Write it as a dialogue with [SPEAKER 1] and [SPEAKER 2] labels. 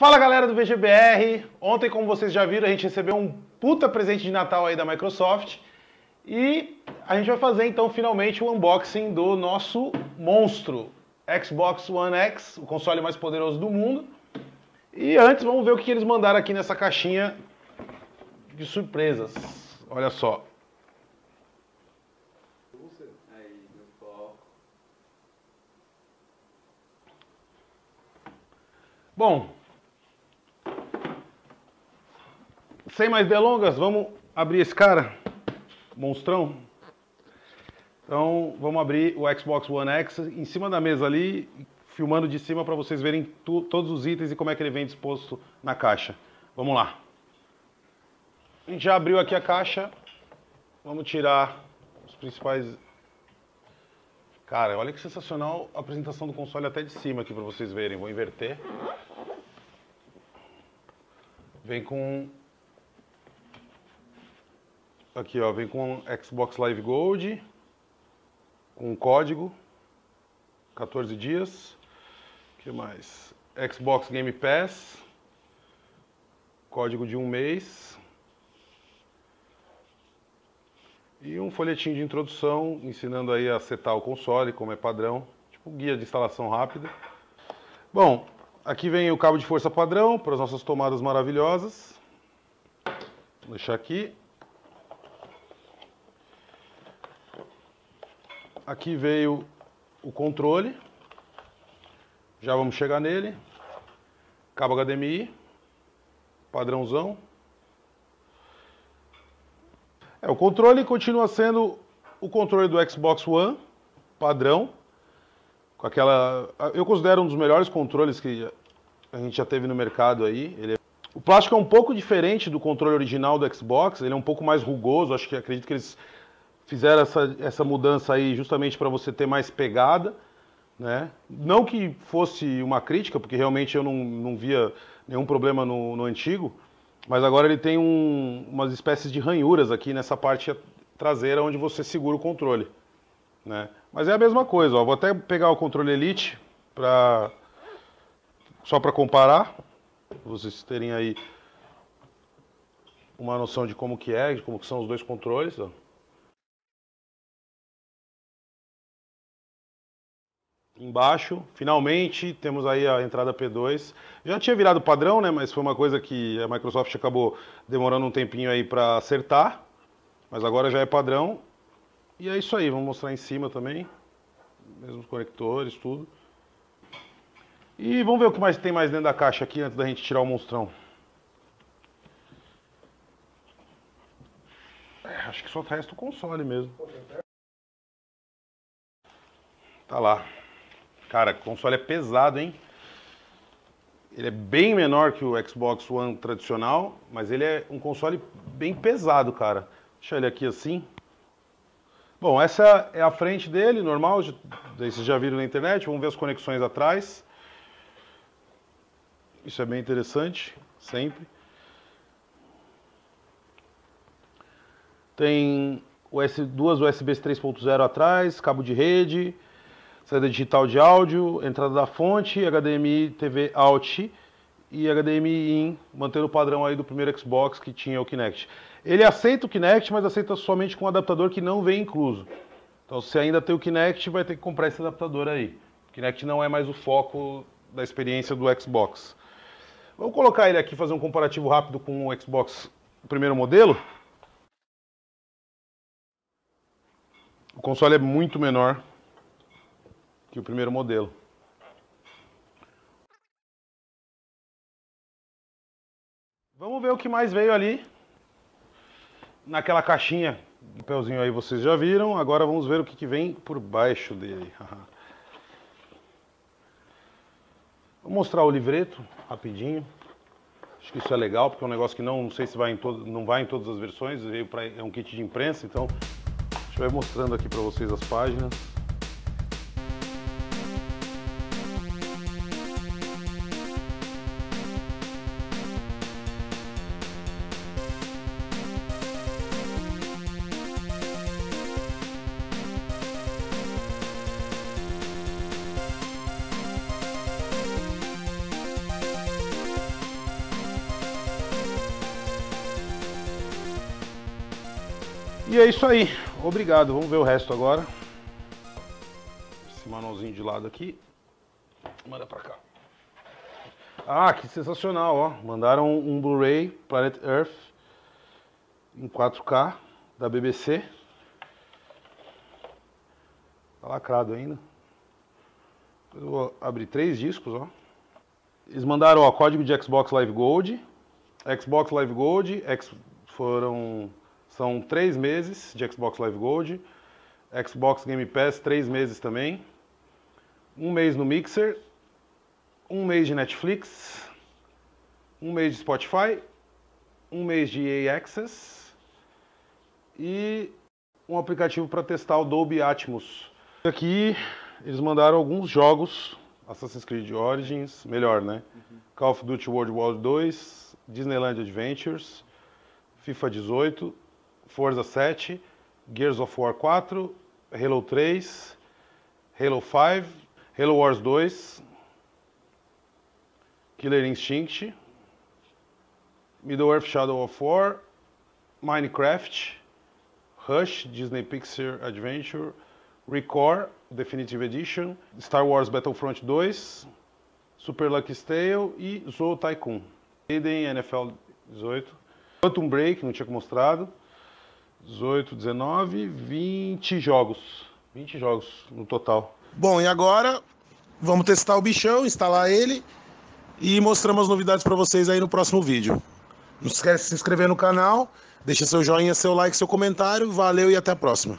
[SPEAKER 1] Fala galera do VGBR! Ontem, como vocês já viram, a gente recebeu um puta presente de Natal aí da Microsoft e a gente vai fazer então finalmente o unboxing do nosso monstro Xbox One X, o console mais poderoso do mundo. E antes, vamos ver o que eles mandaram aqui nessa caixinha de surpresas. Olha só. Bom, sem mais delongas, vamos abrir esse cara, monstrão. Então, vamos abrir o Xbox One X em cima da mesa ali, filmando de cima para vocês verem tu, todos os itens e como é que ele vem disposto na caixa. Vamos lá. A gente já abriu aqui a caixa. Vamos tirar os principais... Cara, olha que sensacional a apresentação do console até de cima aqui para vocês verem. Vou inverter. Vem com aqui ó, vem com Xbox Live Gold, com código, 14 dias. O que mais? Xbox Game Pass, código de um mês. E um folhetinho de introdução ensinando aí a setar o console, como é padrão, tipo guia de instalação rápida. Bom, aqui vem o cabo de força padrão para as nossas tomadas maravilhosas. Vou deixar aqui. Aqui veio o controle. Já vamos chegar nele. Cabo HDMI. Padrãozão. É, o controle continua sendo o controle do Xbox One, padrão, com aquela, eu considero um dos melhores controles que a gente já teve no mercado aí. Ele é... O plástico é um pouco diferente do controle original do Xbox, ele é um pouco mais rugoso, acho que acredito que eles fizeram essa, essa mudança aí justamente para você ter mais pegada, né? Não que fosse uma crítica, porque realmente eu não, não via nenhum problema no, no antigo, mas agora ele tem um, umas espécies de ranhuras aqui nessa parte traseira onde você segura o controle. Né? Mas é a mesma coisa, ó. vou até pegar o controle Elite pra... só para comparar, vocês terem aí uma noção de como que é, de como que são os dois controles. Ó. Embaixo, finalmente, temos aí a entrada P2. Já tinha virado padrão, né? Mas foi uma coisa que a Microsoft acabou demorando um tempinho aí para acertar. Mas agora já é padrão. E é isso aí, vamos mostrar em cima também. Mesmos conectores, tudo. E vamos ver o que mais tem mais dentro da caixa aqui antes da gente tirar o monstrão. É, acho que só resta o console mesmo. Tá lá. Cara, o console é pesado, hein? Ele é bem menor que o Xbox One tradicional, mas ele é um console bem pesado, cara. Deixa ele aqui assim. Bom, essa é a frente dele, normal, vocês já viram na internet. Vamos ver as conexões atrás. Isso é bem interessante, sempre. Tem duas USBs 3.0 atrás, cabo de rede, saída digital de áudio, entrada da fonte, HDMI TV out e HDMI in, mantendo o padrão aí do primeiro Xbox que tinha o Kinect. Ele aceita o Kinect, mas aceita somente com um adaptador que não vem incluso. Então, se ainda tem o Kinect, vai ter que comprar esse adaptador aí. O Kinect não é mais o foco da experiência do Xbox. Vamos colocar ele aqui, fazer um comparativo rápido com o Xbox, o primeiro modelo. O console é muito menor, que o primeiro modelo. Vamos ver o que mais veio ali naquela caixinha. O papelzinho aí vocês já viram. Agora vamos ver o que, que vem por baixo dele. Vou mostrar o livreto rapidinho. Acho que isso é legal, porque é um negócio que não, não sei se vai em todo, não vai em todas as versões. É um kit de imprensa, então a gente vai mostrando aqui para vocês as páginas. E é isso aí. Obrigado. Vamos ver o resto agora. Esse manualzinho de lado aqui. Manda pra cá. Ah, que sensacional, ó. Mandaram um Blu-ray Planet Earth em 4K da BBC. Tá lacrado ainda. Eu vou abrir três discos, ó. Eles mandaram, ó, código de Xbox Live Gold. Xbox Live Gold, foram, são três meses de Xbox Live Gold. Xbox Game Pass, três meses também. Um mês no Mixer. Um mês de Netflix. Um mês de Spotify. Um mês de EA Access. E um aplicativo para testar o Dolby Atmos. Aqui eles mandaram alguns jogos, Assassin's Creed Origins, melhor, né? Uhum. Call of Duty World War 2, Disneyland Adventures, FIFA 18, Forza 7, Gears of War 4, Halo 3, Halo 5, Halo Wars 2, Killer Instinct, Middle-earth Shadow of War, Minecraft, Rush, Disney Pixar Adventure, Record, Definitive Edition, Star Wars Battlefront 2, Super Lucky Tale e Zoo Tycoon. Eden NFL 18. Quantum Break, não tinha mostrado. 18, 19, 20 jogos. 20 jogos no total.
[SPEAKER 2] Bom, e agora vamos testar o bichão, instalar ele e mostramos as novidades para vocês aí no próximo vídeo. Não esquece de se inscrever no canal, deixa seu joinha, seu like, seu comentário. Valeu e até a próxima.